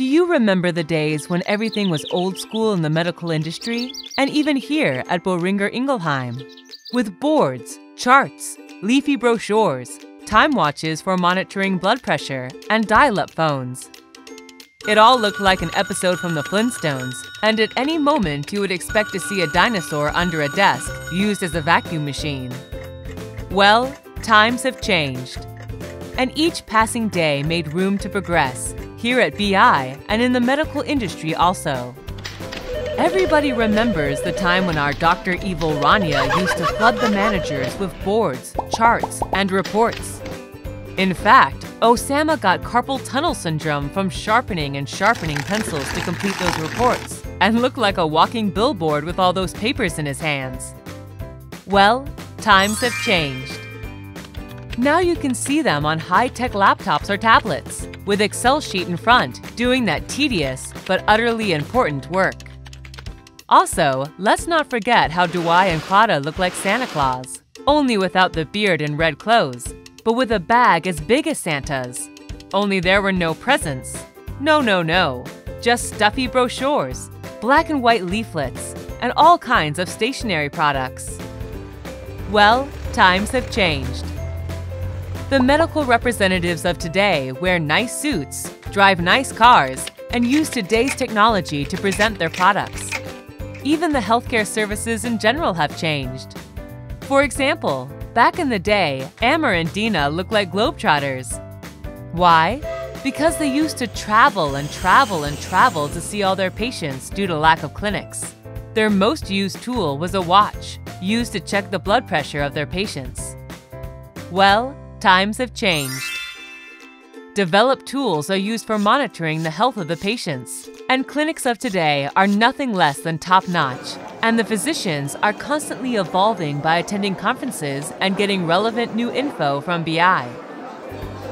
Do you remember the days when everything was old school in the medical industry? And even here at Boehringer Ingelheim? With boards, charts, leafy brochures, time watches for monitoring blood pressure, and dial-up phones. It all looked like an episode from the Flintstones, and at any moment you would expect to see a dinosaur under a desk used as a vacuum machine. Well, times have changed. And each passing day made room to progress, here at BI and in the medical industry also. Everybody remembers the time when our Dr. Evil Rania used to flood the managers with boards, charts, and reports. In fact, Osama got carpal tunnel syndrome from sharpening and sharpening pencils to complete those reports, and looked like a walking billboard with all those papers in his hands. Well, times have changed. Now you can see them on high-tech laptops or tablets, with Excel sheet in front, doing that tedious but utterly important work. Also, let's not forget how Duai and Clara look like Santa Claus, only without the beard and red clothes, but with a bag as big as Santa's. Only there were no presents. No, no, no. Just stuffy brochures, black and white leaflets, and all kinds of stationery products. Well, times have changed. The medical representatives of today wear nice suits, drive nice cars, and use today's technology to present their products. Even the healthcare services in general have changed. For example, Back in the day, Amber and Dina looked like globetrotters. Why? Because they used to travel and travel and travel to see all their patients due to lack of clinics. Their most used tool was a watch, used to check the blood pressure of their patients. Well, times have changed. Developed tools are used for monitoring the health of the patients, and clinics of today are nothing less than top-notch, and the physicians are constantly evolving by attending conferences and getting relevant new info from BI.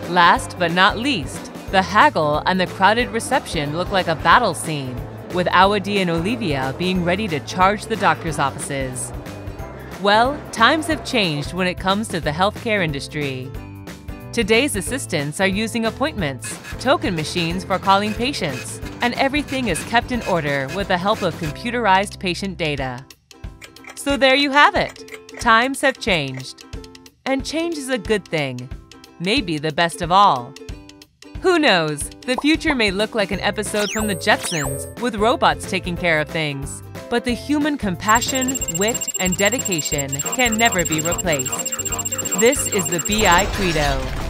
Last but not least, the haggle and the crowded reception look like a battle scene, with Awadi and Olivia being ready to charge the doctor's offices. Well, times have changed when it comes to the healthcare industry. Today's assistants are using appointments, token machines for calling patients, and everything is kept in order with the help of computerized patient data. So there you have it. Times have changed. And change is a good thing. Maybe the best of all. Who knows? The future may look like an episode from the Jetsons, with robots taking care of things. But the human compassion, wit, and dedication can never be replaced. This is the BI Credo.